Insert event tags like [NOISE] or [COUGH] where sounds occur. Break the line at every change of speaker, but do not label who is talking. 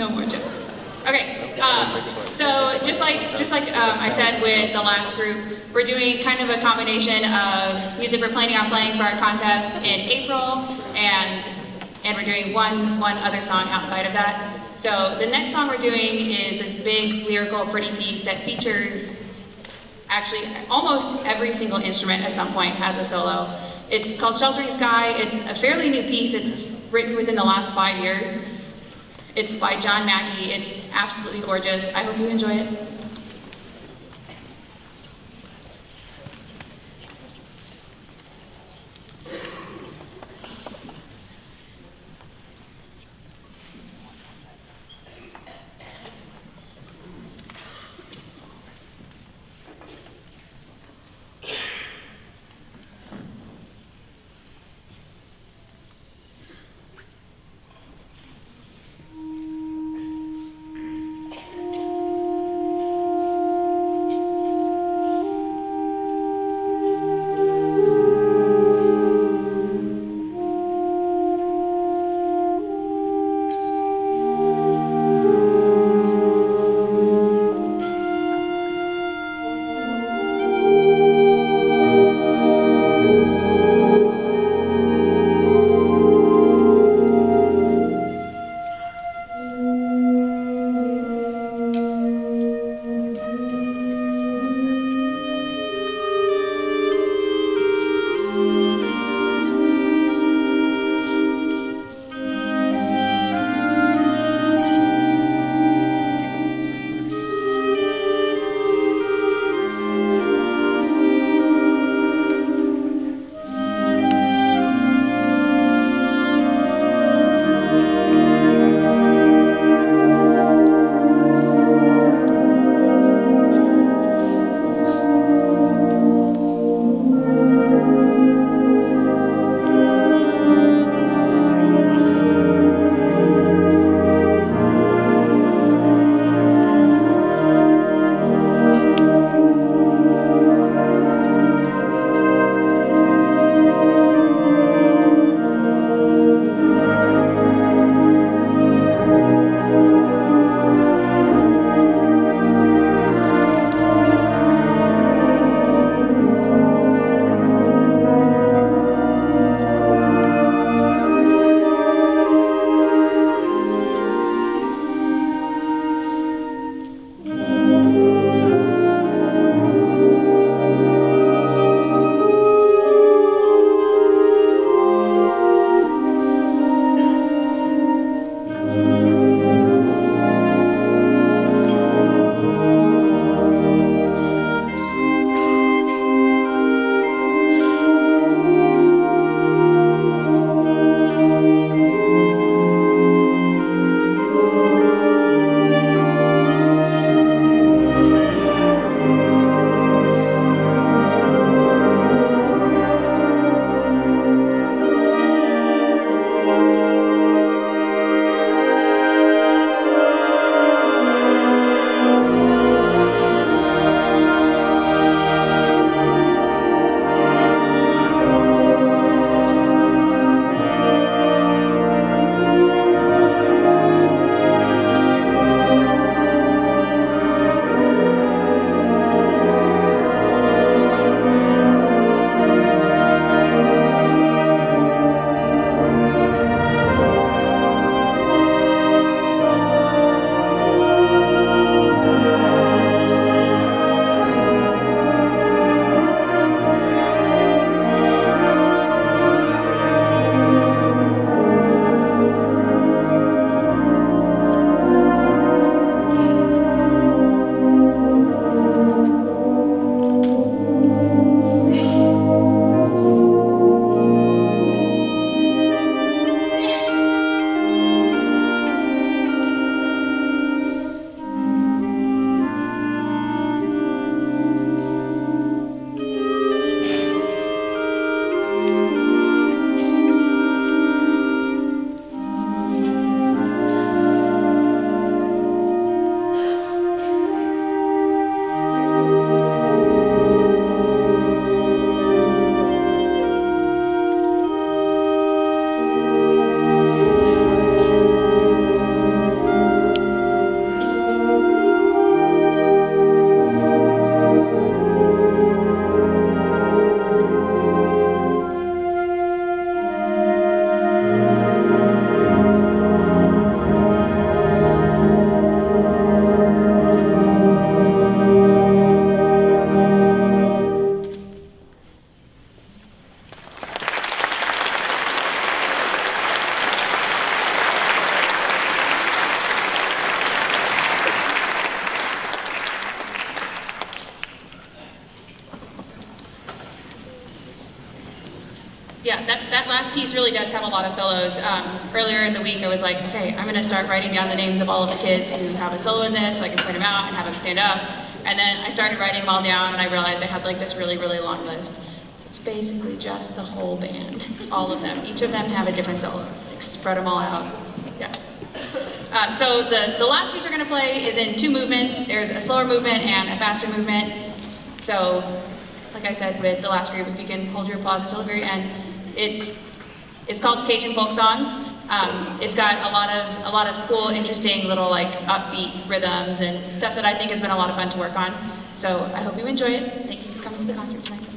No more jokes. Okay. Um, so just like just like um, I said with the last group, we're doing kind of a combination of music we're planning on playing for our contest in April, and and we're doing one one other song outside of that. So the next song we're doing is this big lyrical pretty piece that features actually almost every single instrument at some point has a solo. It's called Sheltering Sky. It's a fairly new piece. It's written within the last five years. By John Mackey. It's absolutely gorgeous. I hope you enjoy it. Piece really does have a lot of solos. Um, earlier in the week, I was like, okay, I'm gonna start writing down the names of all of the kids who have a solo in this so I can point them out and have them stand up. And then I started writing them all down and I realized I had like this really, really long list. So it's basically just the whole band, [LAUGHS] all of them. Each of them have a different solo. Like spread them all out. Yeah. Uh, so the, the last piece we're gonna play is in two movements. There's a slower movement and a faster movement. So, like I said with the last group, if you can hold your applause until the very end, it's, it's called Cajun Folk Songs. Um, it's got a lot of a lot of cool, interesting little like upbeat rhythms and stuff that I think has been a lot of fun to work on. So I hope you enjoy it. Thank you for coming to the concert tonight.